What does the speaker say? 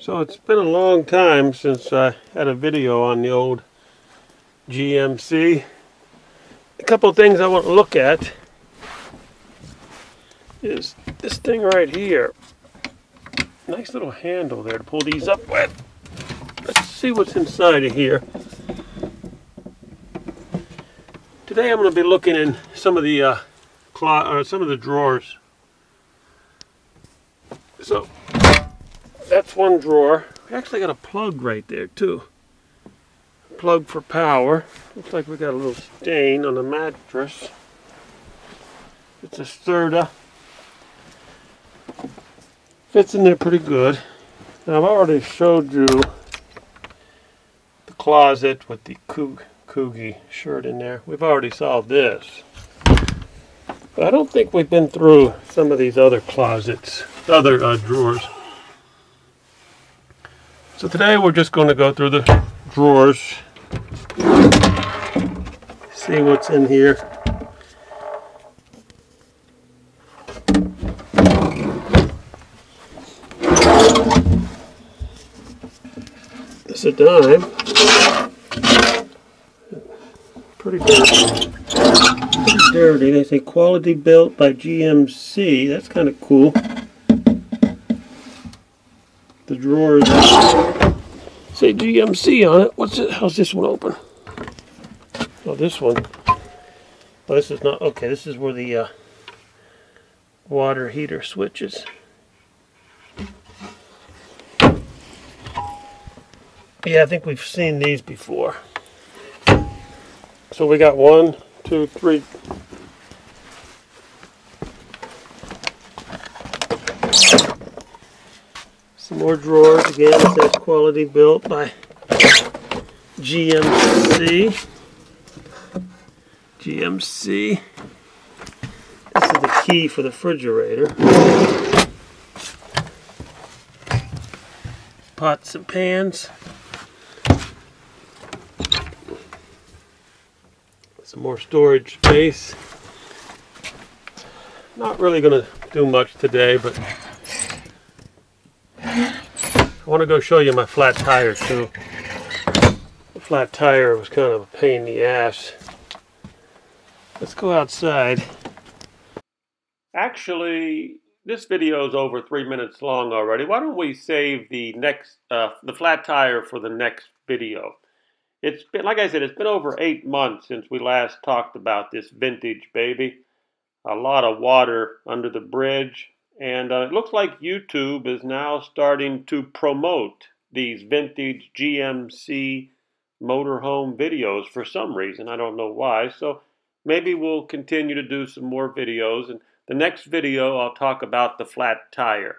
So it's been a long time since I had a video on the old GMC. A couple things I want to look at is this thing right here. Nice little handle there to pull these up with. Let's see what's inside of here. Today I'm going to be looking in some of the uh, uh, some of the drawers. So that's one drawer. We actually got a plug right there too. Plug for power. Looks like we got a little stain on the mattress. It's a Serta. Fits in there pretty good. Now I've already showed you the closet with the Coog Coogi shirt in there. We've already solved this. But I don't think we've been through some of these other closets, other uh, drawers. So today we're just going to go through the drawers, see what's in here. It's a dime. Pretty dirty. Pretty dirty. They say quality built by GMC. That's kind of cool the drawers say GMC on it. What's it? How's this one open? Oh, this one. Oh, this is not okay. This is where the uh, water heater switches. Yeah, I think we've seen these before. So we got one, two, three, Some more drawers. Again, it says quality built by GMC. GMC. This is the key for the refrigerator. Pots and pans. Some more storage space. Not really going to do much today, but I want to go show you my flat tire too. The flat tire was kind of a pain in the ass. Let's go outside. Actually, this video is over three minutes long already. Why don't we save the next, uh, the flat tire for the next video? It's been, like I said, it's been over eight months since we last talked about this vintage baby. A lot of water under the bridge. And uh, it looks like YouTube is now starting to promote these vintage GMC motorhome videos for some reason. I don't know why. So maybe we'll continue to do some more videos. And the next video, I'll talk about the flat tire.